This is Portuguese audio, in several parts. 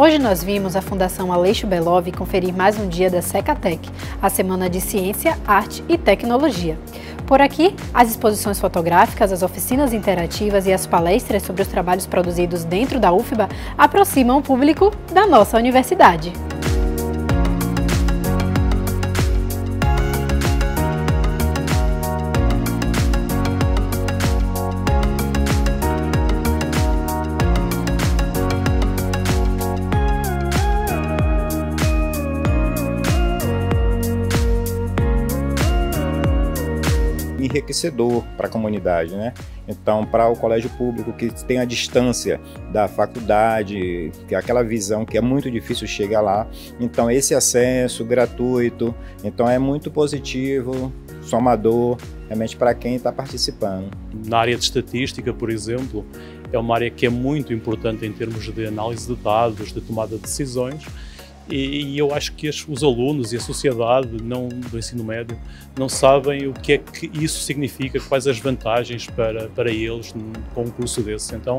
Hoje nós vimos a Fundação Aleixo Belov conferir mais um dia da Secatec, a Semana de Ciência, Arte e Tecnologia. Por aqui, as exposições fotográficas, as oficinas interativas e as palestras sobre os trabalhos produzidos dentro da UFBA aproximam o público da nossa universidade. Enriquecedor para a comunidade, né? Então, para o colégio público que tem a distância da faculdade, que é aquela visão que é muito difícil chegar lá, então esse acesso gratuito, então é muito positivo, somador, realmente para quem está participando. Na área de estatística, por exemplo, é uma área que é muito importante em termos de análise de dados, de tomada de decisões e, eu acho que os alunos e a sociedade não, do ensino médio não sabem o que é que isso significa, quais as vantagens para, para eles com um curso desse. Então,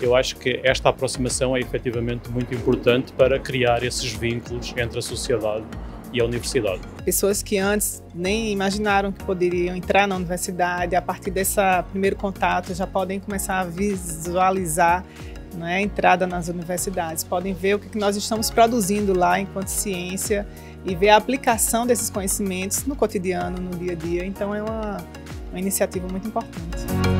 eu acho que esta aproximação é efetivamente muito importante para criar esses vínculos entre a sociedade e a universidade. Pessoas que antes nem imaginaram que poderiam entrar na universidade, a partir desse primeiro contato já podem começar a visualizar né, entrada nas universidades, podem ver o que nós estamos produzindo lá enquanto ciência e ver a aplicação desses conhecimentos no cotidiano, no dia a dia. Então é uma, uma iniciativa muito importante.